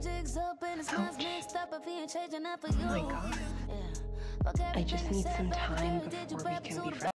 them jigs up and it's not mixed up. If he ain't changing up for you. Oh my god. Yeah. Fuck I just need some time before we can be friends.